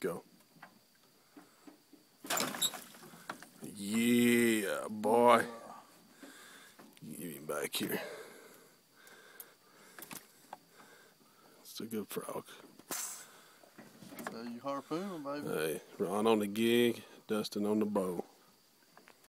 Go. Yeah, boy. Get him back here. It's a good frog. So you harpoon baby. Hey, Ron on the gig, Dustin on the bow.